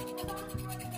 あ